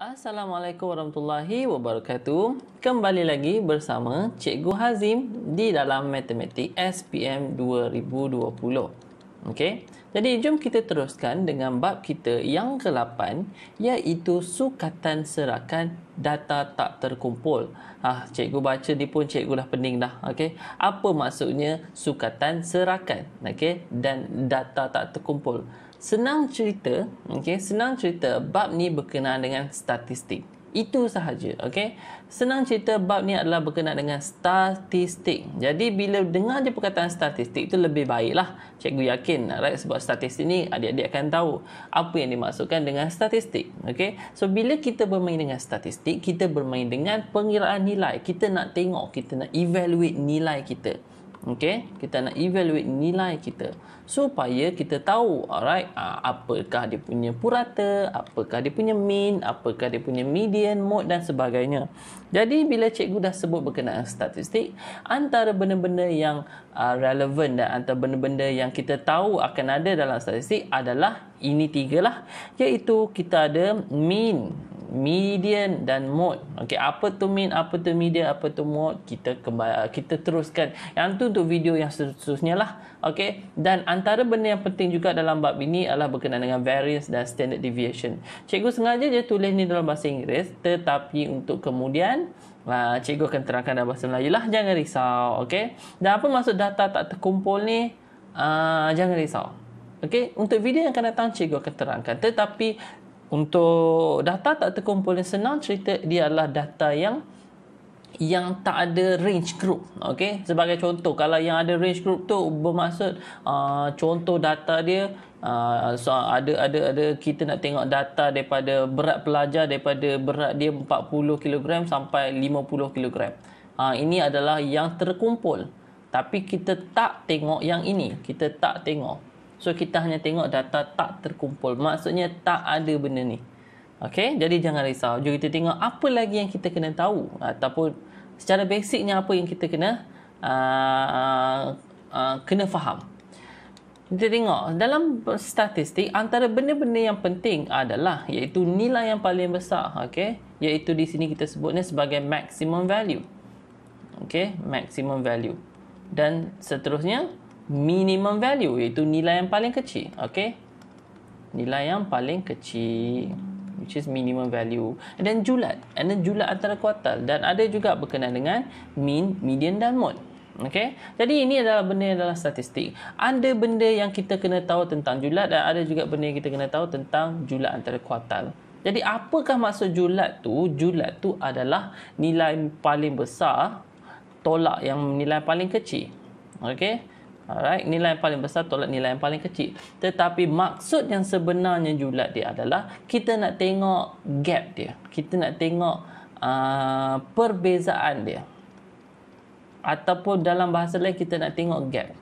Assalamualaikum warahmatullahi wabarakatuh. Kembali lagi bersama Cikgu Hazim di dalam Matematik SPM 2020. Okey. Jadi jom kita teruskan dengan bab kita yang ke-8 iaitu sukatan serakan data tak terkumpul. Ah, cikgu baca ni pun cikgu dah pening dah. Okey. Apa maksudnya sukatan serakan? Okey. Dan data tak terkumpul. Senang cerita, okey, senang cerita bab ni berkenaan dengan statistik. Itu sahaja, okey. Senang cerita bab ni adalah berkenaan dengan statistik. Jadi bila dengar je perkataan statistik itu lebih baiklah. Cikgu yakin, right? Sebab statistik ni adik-adik akan tahu apa yang dimaksudkan dengan statistik, okey. So bila kita bermain dengan statistik, kita bermain dengan pengiraan nilai. Kita nak tengok, kita nak evaluate nilai kita. Okey, kita nak evaluate nilai kita. Supaya kita tahu alright uh, apakah dia punya purata, apakah dia punya mean, apakah dia punya median, mode dan sebagainya. Jadi bila cikgu dah sebut berkenaan statistik, antara benda-benda yang uh, relevan dan antara benda-benda yang kita tahu akan ada dalam statistik adalah ini tiga lah. Iaitu kita ada mean median dan mode. Okey, apa tu mean, apa tu median, apa tu mode, kita kembali kita teruskan. Yang tu untuk video yang seterusnya lah. Okey, dan antara benda yang penting juga dalam bab ini adalah berkenaan dengan variance dan standard deviation. Cikgu sengaja je tulis ni dalam bahasa Inggeris, tetapi untuk kemudian uh, cikgu akan terangkan dalam bahasa Melayu lah. Jangan risau, okey. Dan apa maksud data tak terkumpul ni? Uh, jangan risau. Okey, untuk video yang akan datang cikgu akan terangkan. Tetapi untuk data tak terkumpul yang senang cerita dia adalah data yang yang tak ada range group okey sebagai contoh kalau yang ada range group tu bermaksud uh, contoh data dia uh, so ada ada ada kita nak tengok data daripada berat pelajar daripada berat dia 40 kg sampai 50 kg uh, ini adalah yang terkumpul. Tapi kita tak tengok yang ini. Kita tak tengok So kita hanya tengok data tak terkumpul. Maksudnya tak ada benda ni. Okey, jadi jangan risau. Jom kita tengok apa lagi yang kita kena tahu ataupun secara basicnya apa yang kita kena uh, uh, kena faham. Kita tengok dalam statistik antara benda-benda yang penting adalah iaitu nilai yang paling besar, okey? Iaitu di sini kita sebutnya sebagai maximum value. Okey, maximum value. Dan seterusnya minimum value iaitu nilai yang paling kecil okey? Nilai yang paling kecil which is minimum value. Then julat and then julat antara kuartal dan ada juga berkenaan dengan mean median dan mode okey? Jadi ini adalah benda yang adalah statistik. Ada benda yang kita kena tahu tentang julat dan ada juga benda yang kita kena tahu tentang julat antara kuartal. Jadi apakah maksud julat tu? Julat tu adalah nilai paling besar tolak yang nilai paling kecil okey Alright, nilai yang paling besar tolak nilai yang paling kecil. Tetapi maksud yang sebenarnya julat dia adalah kita nak tengok gap dia. Kita nak tengok uh, perbezaan dia. Ataupun dalam bahasa lain kita nak tengok gap.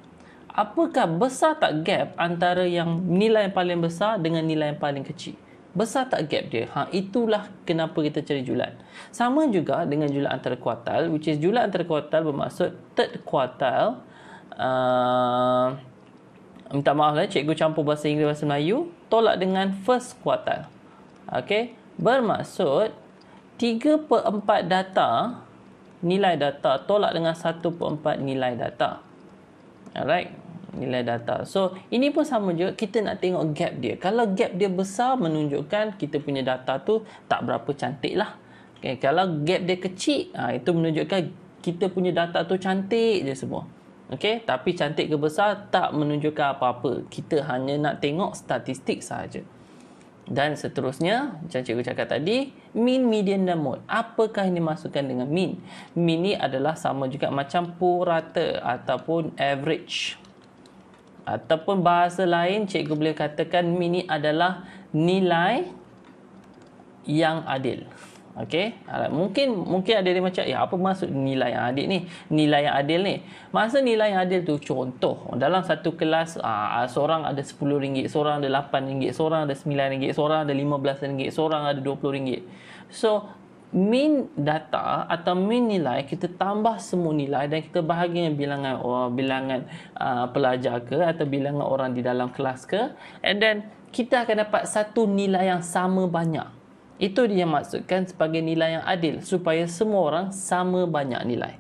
Apakah besar tak gap antara yang nilai yang paling besar dengan nilai yang paling kecil? Besar tak gap dia? Ha, itulah kenapa kita cari julat. Sama juga dengan julat antara kuartal, which is julat antara kuartal bermaksud third quartile uh, minta maaf lah cikgu campur bahasa Inggeris bahasa Melayu tolak dengan first quartile okey? Bermaksud 3 per 4 data nilai data tolak dengan 1 per 4 nilai data. Alright? Nilai data. So ini pun sama juga kita nak tengok gap dia. Kalau gap dia besar menunjukkan kita punya data tu tak berapa cantik lah. Okay, kalau gap dia kecil ha, itu menunjukkan kita punya data tu cantik je semua Okey, tapi cantik ke besar tak menunjukkan apa-apa. Kita hanya nak tengok statistik sahaja. Dan seterusnya, macam cikgu cakap tadi, mean, median dan mode. Apakah ini dimasukkan dengan mean? Mean ni adalah sama juga macam purata ataupun average. Ataupun bahasa lain, cikgu boleh katakan mean ni adalah nilai yang adil. Okey, mungkin mungkin ada dia macam ya apa maksud nilai yang adil ni? Nilai yang adil ni. Masa nilai yang adil tu contoh dalam satu kelas aa, seorang ada RM10, seorang ada RM8, seorang ada RM9, seorang ada RM15, seorang ada RM20. So min data atau min nilai kita tambah semua nilai dan kita bahagikan bilangan oh, bilangan uh, pelajar ke atau bilangan orang di dalam kelas ke and then kita akan dapat satu nilai yang sama banyak Itu dia maksudkan sebagai nilai yang adil supaya semua orang sama banyak nilai.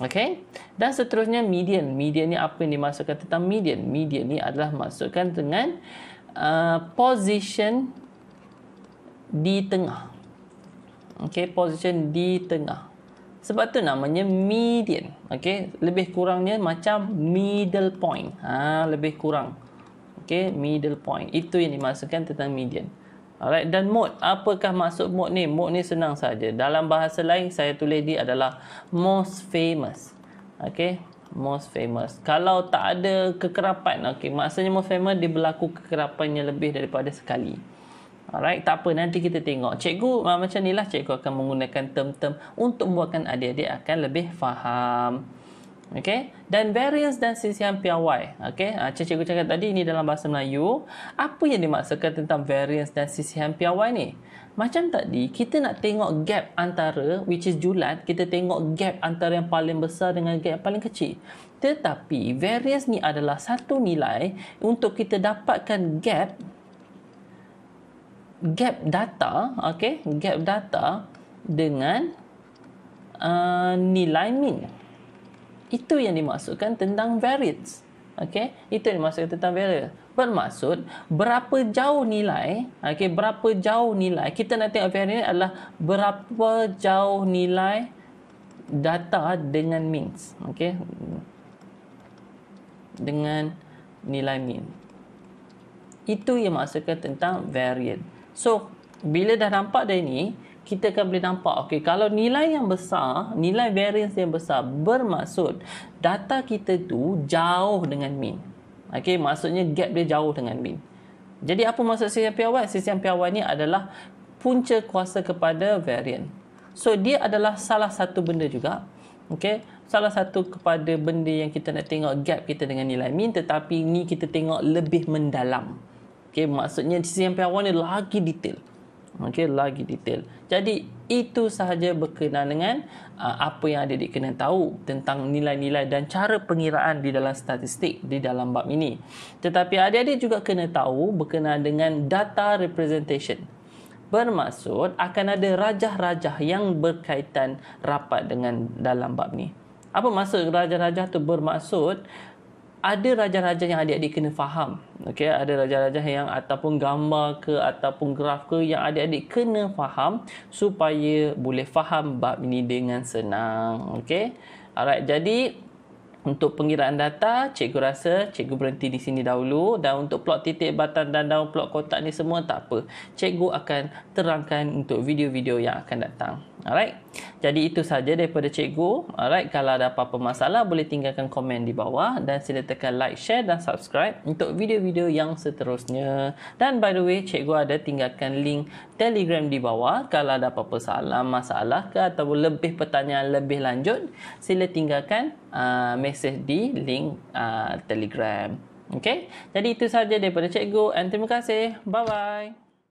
Okay. Dan seterusnya median. Median ni apa yang dimaksudkan tentang median? Median ni adalah maksudkan dengan uh, position di tengah. Okay. Position di tengah. Sebab tu namanya median. Okay. Lebih kurangnya macam middle point. Ha, lebih kurang. Okay. Middle point. Itu yang dimaksudkan tentang median. Alright dan mode apakah maksud mode ni? Mode ni senang saja. Dalam bahasa lain saya tulis dia adalah most famous. Okey, most famous. Kalau tak ada kekerapan, okey, maksudnya most famous dia berlaku kekerapannya lebih daripada sekali. Alright, tak apa nanti kita tengok. Cikgu macam inilah cikgu akan menggunakan term-term untuk membuatkan adik-adik akan lebih faham. Okey. Dan variance dan sisihan piawai. Okey. Ha, cikgu cakap tadi ini dalam bahasa Melayu. Apa yang dimaksudkan tentang variance dan sisihan piawai ni? Macam tadi, kita nak tengok gap antara, which is julat, kita tengok gap antara yang paling besar dengan gap yang paling kecil. Tetapi, variance ni adalah satu nilai untuk kita dapatkan gap gap data, okay, gap data dengan uh, nilai min. Itu yang dimaksudkan tentang variance. Okey, itu yang dimaksudkan tentang variance. Bermaksud berapa jauh nilai, okey, berapa jauh nilai. Kita nak tengok variance adalah berapa jauh nilai data dengan means. Okey. Dengan nilai mean. Itu yang maksudkan tentang variance. So, bila dah nampak dah ini, kita akan boleh nampak. Okey kalau nilai yang besar nilai variance yang besar bermaksud data kita tu jauh dengan mean. Okey maksudnya gap dia jauh dengan mean. Jadi apa maksud sisian piawai? Sisian piawai ni adalah punca kuasa kepada variance so dia adalah salah satu benda juga. Okey salah satu kepada benda yang kita nak tengok gap kita dengan nilai mean tetapi ni kita tengok lebih mendalam. Okey maksudnya sisian piawai ni lagi detail Okey, lagi detail. Jadi, itu sahaja berkenaan dengan uh, apa yang adik-adik kena tahu tentang nilai-nilai dan cara pengiraan di dalam statistik di dalam bab ini. Tetapi adik-adik juga kena tahu berkenaan dengan data representation. Bermaksud akan ada rajah-rajah yang berkaitan rapat dengan dalam bab ni. Apa maksud rajah-rajah tu bermaksud ada raja-raja yang adik-adik kena faham. Okey, ada raja-raja yang ataupun gambar ke ataupun graf ke yang adik-adik kena faham supaya boleh faham bab ini dengan senang. Okey. Alright, jadi untuk pengiraan data, cikgu rasa cikgu berhenti di sini dahulu dan untuk plot titik batan dan daun plot kotak ni semua tak apa. Cikgu akan terangkan untuk video-video yang akan datang. Alright. Jadi itu saja daripada cikgu. Alright, kalau ada apa-apa masalah boleh tinggalkan komen di bawah dan sila tekan like, share dan subscribe untuk video-video yang seterusnya. Dan by the way, cikgu ada tinggalkan link Telegram di bawah kalau ada apa-apa salah, masalah ke atau lebih pertanyaan lebih lanjut, sila tinggalkan uh, mesej di link uh, Telegram. Okay? Jadi itu saja daripada cikgu and terima kasih. Bye bye.